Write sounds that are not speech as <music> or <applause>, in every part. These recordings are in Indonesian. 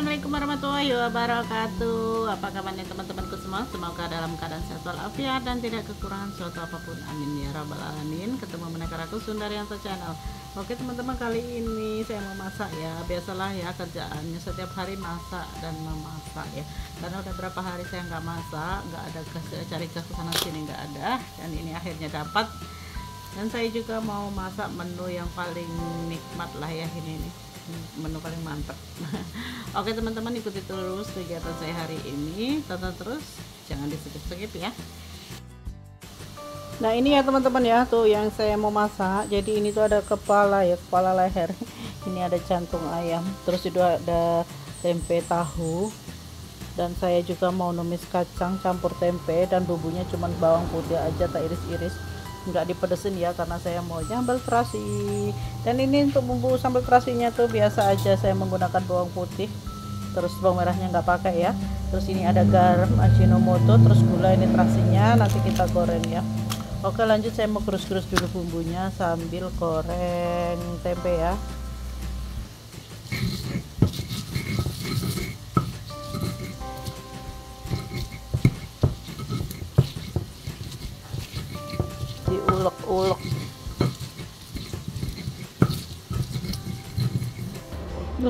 Assalamualaikum warahmatullahi wabarakatuh. Apa kabarnya teman-temanku semua? Semoga dalam keadaan sehat walafiat Dan tidak kekurangan suatu apa pun. Amin ya rabbal alamin. Ketemu menekan aku Sundarianto Channel. Oke teman-teman kali ini saya mau masak ya. Biasalah ya kerjaannya setiap hari masak dan memasak ya. Karena udah berapa hari saya nggak masak nggak ada ke, cari ke sana sini nggak ada. Dan ini akhirnya dapat. Dan saya juga mau masak menu yang paling nikmat lah ya ini nih menu paling mantap <laughs> oke teman-teman ikuti terus kegiatan saya hari ini. Tonton terus jangan di skip-skip ya. Nah ini ya teman-teman ya tuh yang saya mau masak. Jadi ini tuh ada kepala ya kepala leher. <laughs> Ini ada jantung ayam terus itu ada tempe tahu. Dan saya juga mau numis kacang campur tempe dan bumbunya cuma bawang putih aja tak iris-iris nggak dipedesin ya karena saya mau sambal terasi. Dan ini untuk bumbu sambal terasinya tuh biasa aja saya menggunakan bawang putih. Terus bawang merahnya nggak pakai ya. Terus ini ada garam ajinomoto terus gula ini terasinya. Nanti kita goreng ya. Oke lanjut saya mau kurus-kurus dulu bumbunya sambil goreng tempe ya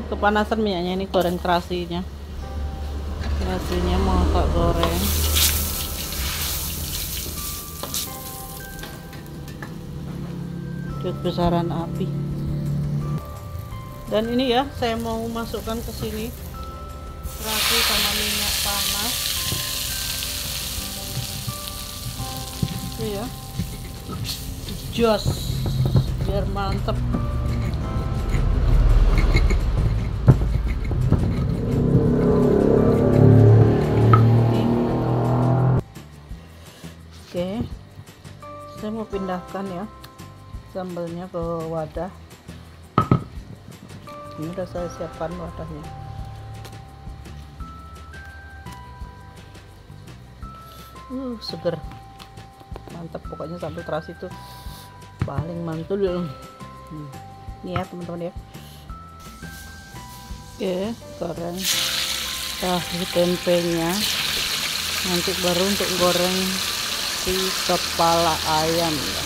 Duh, kepanasan minyaknya ini goreng terasinya. Terasinya mau tak goreng besaran api. Dan ini ya saya mau masukkan ke sini. Terasi sama minyak panas. Iya jos. Biar mantep oke. Saya mau pindahkan ya sambalnya ke wadah. Ini udah saya siapkan wadahnya. Uh seger. Mantap pokoknya sambal terasi itu paling mantul. Hmm. ini ya teman-teman ya. Oke goreng tahu tempenya. Nanti baru untuk goreng si kepala ayam ya.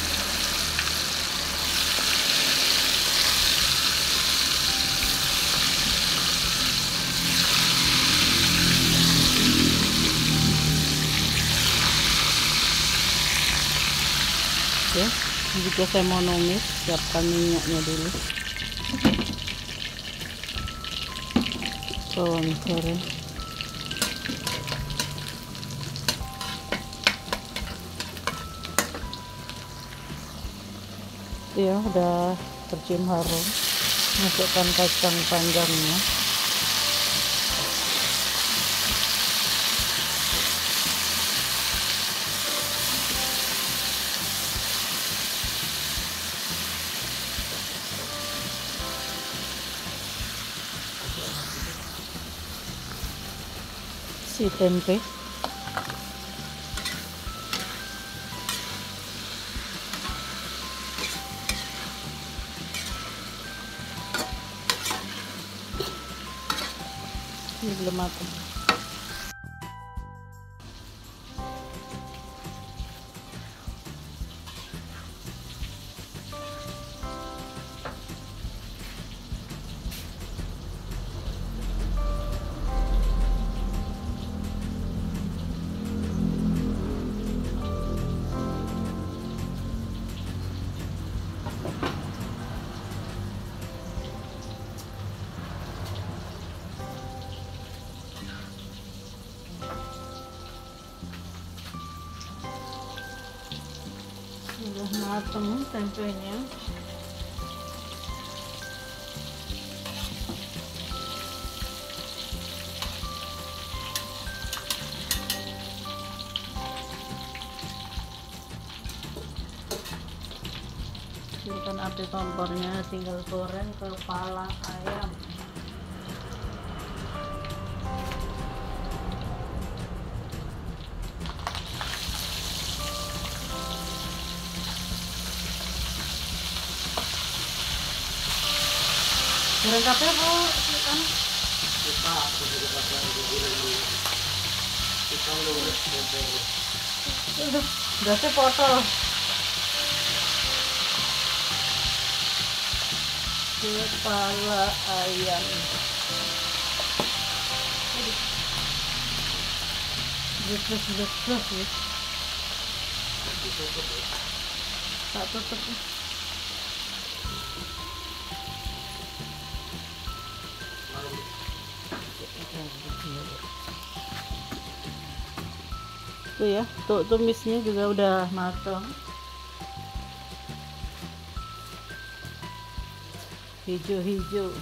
Ya juga saya mau numis siapkan minyaknya dulu. Bawang goreng ya udah tercium harum masukkan kacang panjangnya. Si tempe ini belum sudah matang tempenya kecilkan api kompornya tinggal goreng kepala ayam Kurang kafe bu, kan? Kita aku pakai dulu. Kita. Udah, sih foto. Kepala ayam. Jelas, jelas, jelas. Tak tutup. Tuh ya, tuh tumisnya juga udah matang. Hijau-hijau.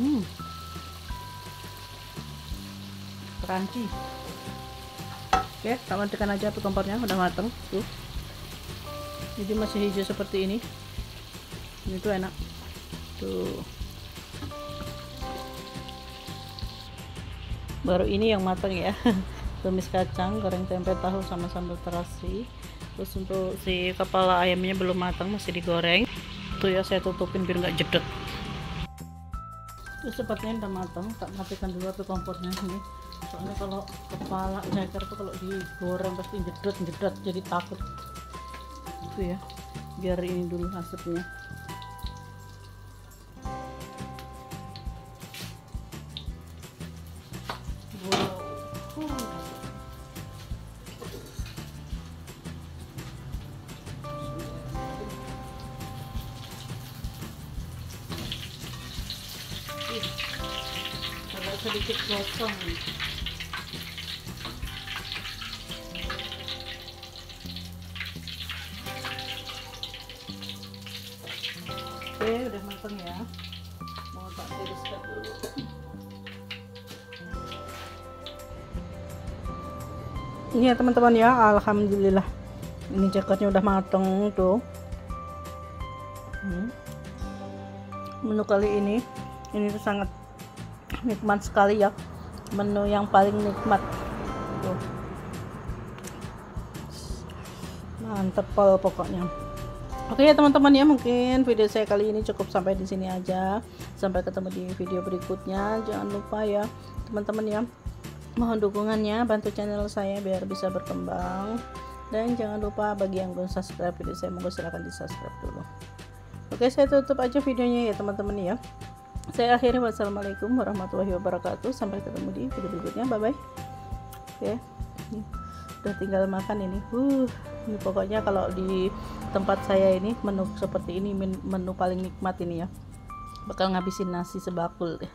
Hmm. Crunchy. Oke, tekan aja tuh kompornya udah mateng tuh. Jadi masih hijau seperti ini. Ini tuh enak. Tuh. Baru ini yang matang ya. <laughs> Tumis kacang, goreng tempe tahu sama sambal terasi. Terus untuk si kepala ayamnya belum matang, masih digoreng. Tuh ya saya tutupin biar nggak jedot itu sepertinya udah matang tak matikan dulu tuh kompornya ini soalnya kalau kepala ceker tuh kalau digoreng pasti jedot jedot jadi takut itu ya biar ini dulu asapnya agak sedikit gosong. Oke udah matang ya. Mau tak tiriskan dulu? Ini ya teman-teman ya alhamdulillah. Ini jaketnya udah matang tuh. Hmm. menu kali ini ini tuh sangat nikmat sekali ya. Menu yang paling nikmat. Tuh. Mantep pokoknya. Oke ya teman-teman ya mungkin video saya kali ini cukup sampai di sini aja. Sampai ketemu di video berikutnya. Jangan lupa ya teman-teman ya. Mohon dukungannya bantu channel saya biar bisa berkembang. Dan jangan lupa bagi yang belum subscribe video saya monggo silahkan di subscribe dulu. Oke saya tutup aja videonya ya teman-teman ya saya akhiri. Wassalamualaikum warahmatullahi wabarakatuh. Sampai ketemu di video berikutnya. Bye bye oke udah tinggal makan ini. Uh ini pokoknya kalau di tempat saya ini menu seperti ini menu paling nikmat ini ya. Bakal ngabisin nasi sebakul deh